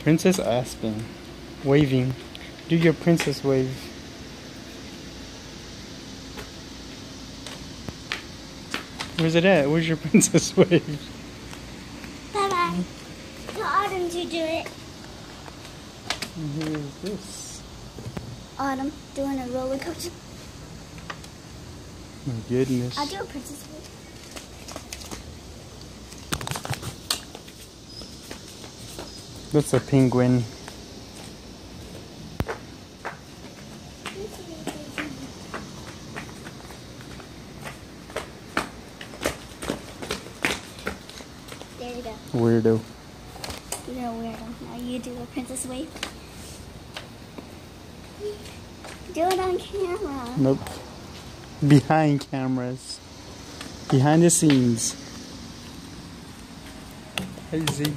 Princess Aspen. Waving. Do your princess wave. Where's it at? Where's your princess wave? Bye bye. Tell Autumn to do it. And here's this. Autumn doing a roller coaster. My goodness. I'll do a princess wave. That's a penguin. There you go. Weirdo. You're a weirdo. Now you do a princess wave. Do it on camera. Nope. Behind cameras. Behind the scenes. Hey Z.